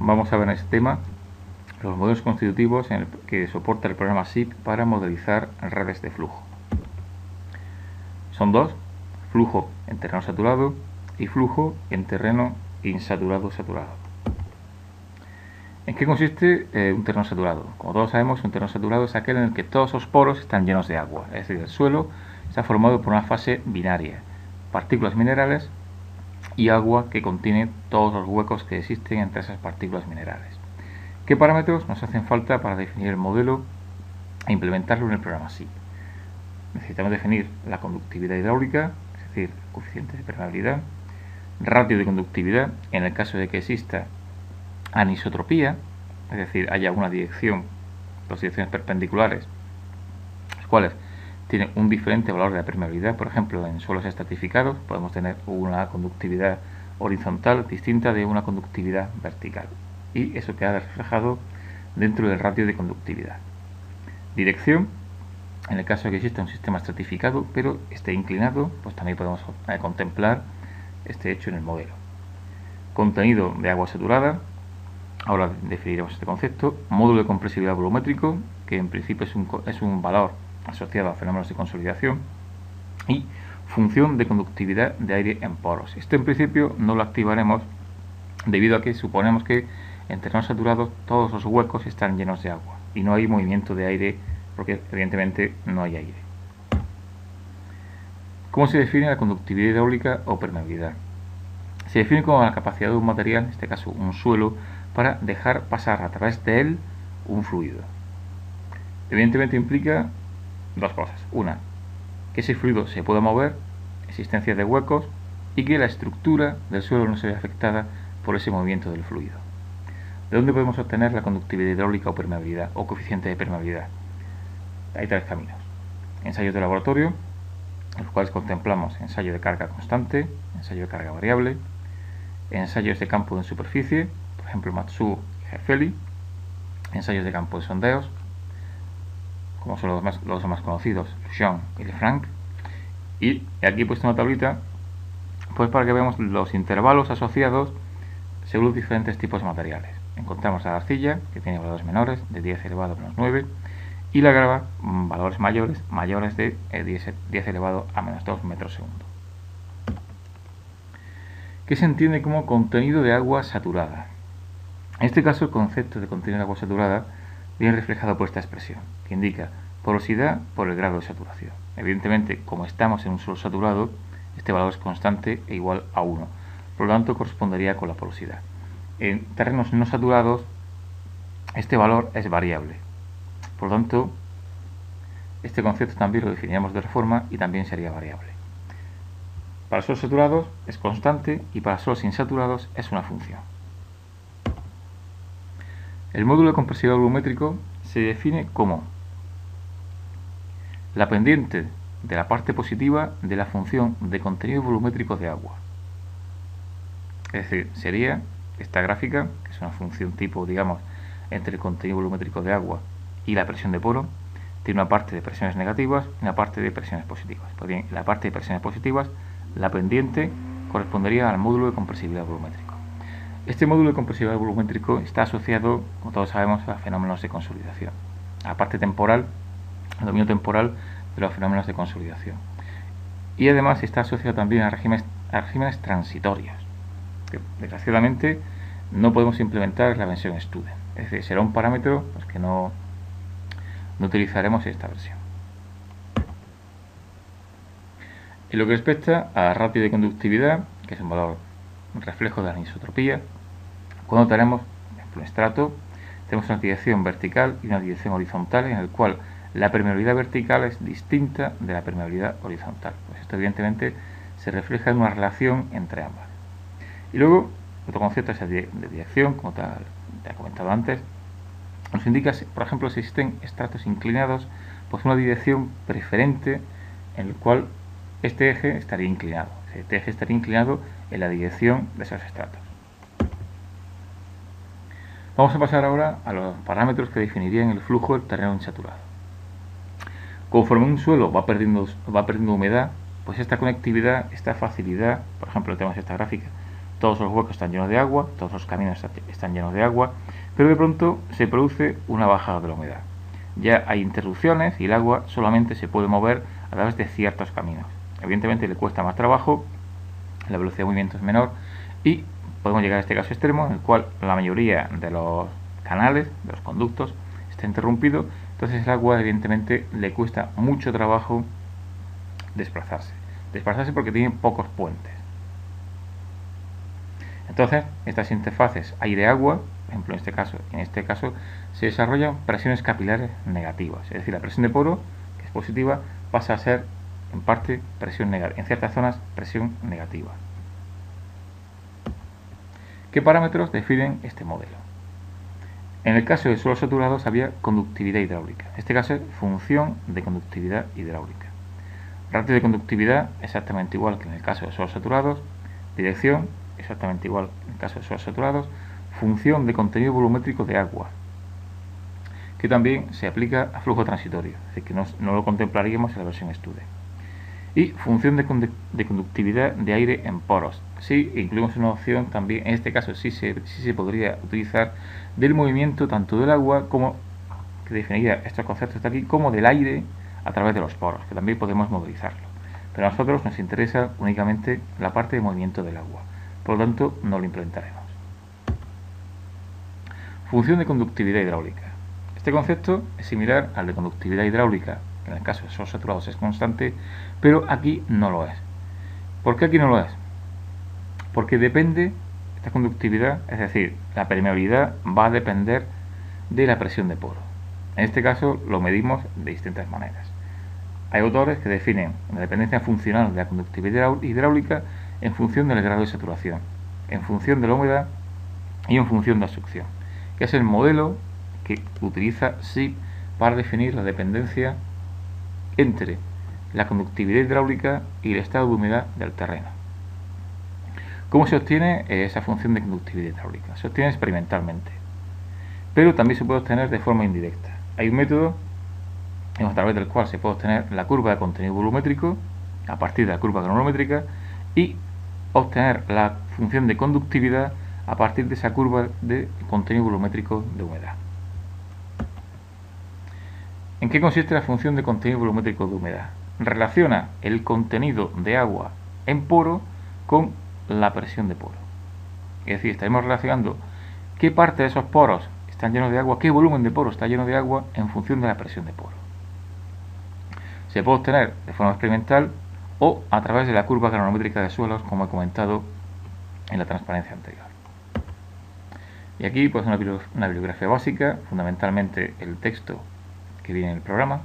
vamos a ver en este tema los modelos constitutivos en el que soporta el programa SIP para modelizar redes de flujo. Son dos, flujo en terreno saturado y flujo en terreno insaturado-saturado. ¿En qué consiste eh, un terreno saturado? Como todos sabemos, un terreno saturado es aquel en el que todos los poros están llenos de agua, es decir, el suelo está formado por una fase binaria, partículas minerales y agua que contiene todos los huecos que existen entre esas partículas minerales. ¿Qué parámetros nos hacen falta para definir el modelo e implementarlo en el programa SIP? Necesitamos definir la conductividad hidráulica, es decir, coeficiente de permeabilidad, ratio de conductividad en el caso de que exista anisotropía, es decir, haya una dirección, dos direcciones perpendiculares, las cuales tienen un diferente valor de permeabilidad. Por ejemplo, en suelos estratificados podemos tener una conductividad horizontal distinta de una conductividad vertical. Y eso queda reflejado dentro del ratio de conductividad. Dirección, en el caso de que exista un sistema estratificado, pero esté inclinado, pues también podemos eh, contemplar este hecho en el modelo. Contenido de agua saturada, ahora definiremos este concepto. Módulo de compresibilidad volumétrico, que en principio es un, es un valor asociado a fenómenos de consolidación. Y función de conductividad de aire en poros. Esto en principio no lo activaremos debido a que suponemos que en terrenos saturados todos los huecos están llenos de agua y no hay movimiento de aire porque evidentemente no hay aire. ¿Cómo se define la conductividad hidráulica o permeabilidad? Se define como la capacidad de un material, en este caso un suelo, para dejar pasar a través de él un fluido. Evidentemente implica dos cosas. Una, que ese fluido se pueda mover, existencia de huecos y que la estructura del suelo no se vea afectada por ese movimiento del fluido. ¿De dónde podemos obtener la conductividad hidráulica o permeabilidad o coeficiente de permeabilidad? Hay tres caminos. Ensayos de laboratorio, en los cuales contemplamos ensayo de carga constante, ensayo de carga variable, ensayos de campo en superficie, por ejemplo Matsu y Hefeli, ensayos de campo de sondeos, como son los más, los más conocidos, Jean y Lefranc, y aquí he puesto una tablita pues para que veamos los intervalos asociados según los diferentes tipos de materiales. Encontramos la arcilla, que tiene valores menores, de 10 elevado a menos 9, y la grava, mm, valores mayores, mayores de 10, eh, elevado a menos 2 metros segundo. ¿Qué se entiende como contenido de agua saturada? En este caso, el concepto de contenido de agua saturada viene reflejado por esta expresión, que indica porosidad por el grado de saturación. Evidentemente, como estamos en un suelo saturado, este valor es constante e igual a 1, por lo tanto correspondería con la porosidad. En terrenos no saturados, este valor es variable, por lo tanto, este concepto también lo definiríamos de otra forma y también sería variable. Para suelos saturados es constante y para suelos insaturados es una función. El módulo de compresividad volumétrico se define como la pendiente de la parte positiva de la función de contenido volumétrico de agua. Es decir, sería esta gráfica, que es una función tipo, digamos, entre el contenido volumétrico de agua y la presión de poro tiene una parte de presiones negativas y una parte de presiones positivas. Pues bien, la parte de presiones positivas, la pendiente correspondería al módulo de compresibilidad volumétrico. Este módulo de compresibilidad volumétrico está asociado, como todos sabemos, a fenómenos de consolidación. A parte temporal, al dominio temporal de los fenómenos de consolidación. Y además está asociado también a regímenes, a regímenes transitorios. Que, desgraciadamente no podemos implementar la versión student. Es decir, será un parámetro pues, que no, no utilizaremos esta versión. En lo que respecta a ratio de conductividad, que es un valor reflejo de la anisotropía, cuando tenemos un estrato, tenemos una dirección vertical y una dirección horizontal en el cual la permeabilidad vertical es distinta de la permeabilidad horizontal. Pues esto evidentemente se refleja en una relación entre ambas. Y luego, otro concepto es el de dirección, como te he comentado antes, nos indica, por ejemplo, si existen estratos inclinados, pues una dirección preferente en el cual este eje estaría inclinado. Este eje estaría inclinado en la dirección de esos estratos. Vamos a pasar ahora a los parámetros que definirían el flujo del terreno insaturado. Conforme un suelo va perdiendo, va perdiendo humedad, pues esta conectividad, esta facilidad, por ejemplo, tenemos esta gráfica, todos los huecos están llenos de agua, todos los caminos están llenos de agua, pero de pronto se produce una bajada de la humedad. Ya hay interrupciones y el agua solamente se puede mover a través de ciertos caminos. Evidentemente le cuesta más trabajo, la velocidad de movimiento es menor y podemos llegar a este caso extremo en el cual la mayoría de los canales, de los conductos, está interrumpido, entonces el agua evidentemente le cuesta mucho trabajo desplazarse. Desplazarse porque tiene pocos puentes. Entonces, estas interfaces aire-agua, por ejemplo, en este caso, en este caso se desarrollan presiones capilares negativas, es decir, la presión de poro, que es positiva, pasa a ser en parte presión negativa, en ciertas zonas presión negativa. ¿Qué parámetros definen este modelo? En el caso de suelos saturados había conductividad hidráulica. En este caso es función de conductividad hidráulica. Ratio de conductividad exactamente igual que en el caso de suelos saturados. Dirección exactamente igual en el caso de suelos saturados. Función de contenido volumétrico de agua, que también se aplica a flujo transitorio, es decir, que no, lo contemplaríamos en la versión estudio y función de, conductividad de aire en poros. Sí, incluimos una opción también, en este caso sí se, sí se podría utilizar del movimiento tanto del agua como, que definiría estos conceptos de aquí, como del aire a través de los poros, que también podemos movilizarlo. Pero a nosotros nos interesa únicamente la parte de movimiento del agua, por lo tanto no lo implementaremos. Función de conductividad hidráulica. Este concepto es similar al de conductividad hidráulica en el caso de solos saturados es constante, pero aquí no lo es. ¿Por qué aquí no lo es? Porque depende, esta conductividad, es decir, la permeabilidad va a depender de la presión de poro. En este caso lo medimos de distintas maneras. Hay autores que definen la dependencia funcional de la conductividad hidráulica en función del grado de saturación, en función de la humedad y en función de la succión, que es el modelo que utiliza SIP para definir la dependencia entre la conductividad hidráulica y el estado de humedad del terreno. ¿Cómo se obtiene esa función de conductividad hidráulica? Se obtiene experimentalmente, pero también se puede obtener de forma indirecta. Hay un método a través del cual se puede obtener la curva de contenido volumétrico a partir de la curva granulométrica y obtener la función de conductividad a partir de esa curva de contenido volumétrico de humedad. ¿En qué consiste la función de contenido volumétrico de humedad? Relaciona el contenido de agua en poro con la presión de poro. Es decir, estaremos relacionando qué parte de esos poros están llenos de agua, qué volumen de poro está lleno de agua en función de la presión de poro. Se puede obtener de forma experimental o a través de la curva granulométrica de suelos, como he comentado en la transparencia anterior. Y aquí pues una bibliografía básica, fundamentalmente el texto que viene en el programa